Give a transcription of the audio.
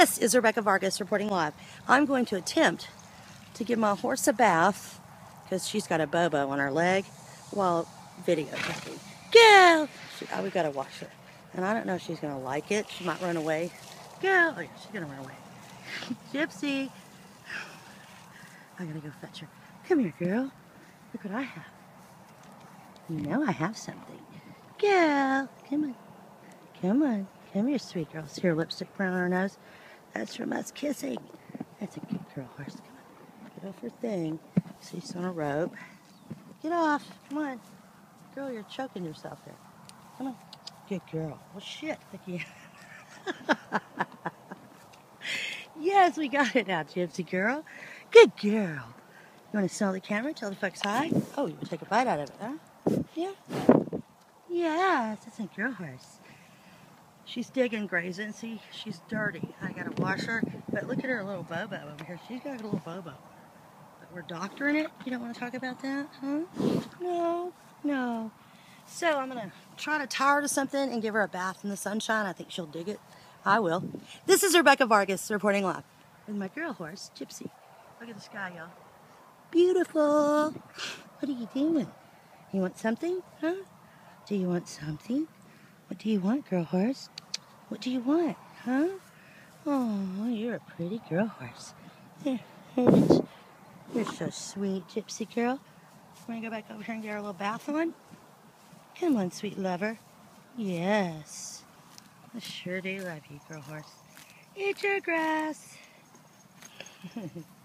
This is Rebecca Vargas reporting live. I'm going to attempt to give my horse a bath because she's got a bobo on her leg while videotaping. Go! She, uh, oh, we gotta wash her. And I don't know if she's gonna like it. She might run away. Go! Oh, yeah, she's gonna run away. Gypsy! I gotta go fetch her. Come here, girl. Look what I have. You know I have something. Go! Come on. Come on. Come here, sweet girl. See her lipstick brown on her nose? That's from us kissing. That's a good girl horse. Come on. Get off her thing. She's on a rope. Get off. Come on. Girl, you're choking yourself there. Come on. Good girl. Well, shit. Thank yes, we got it now, Gypsy girl. Good girl. You want to smell the camera? Tell the fuck's hi? Oh, you want to take a bite out of it, huh? Yeah? Yes, that's a girl horse. She's digging grazing. See, she's dirty. I gotta wash her. But look at her little bobo over here. She's got a little bobo. But we're doctoring it. You don't want to talk about that, huh? No, no. So I'm gonna try to tie her to something and give her a bath in the sunshine. I think she'll dig it. I will. This is Rebecca Vargas reporting live with my girl horse, Gypsy. Look at the sky, y'all. Beautiful. What are you doing? You want something, huh? Do you want something? What do you want, girl horse? What do you want, huh? Oh, you're a pretty girl horse. You're so sweet, gypsy girl. Want to go back over here and get our little bath on? Come on, sweet lover. Yes. I sure do love you, girl horse. Eat your grass.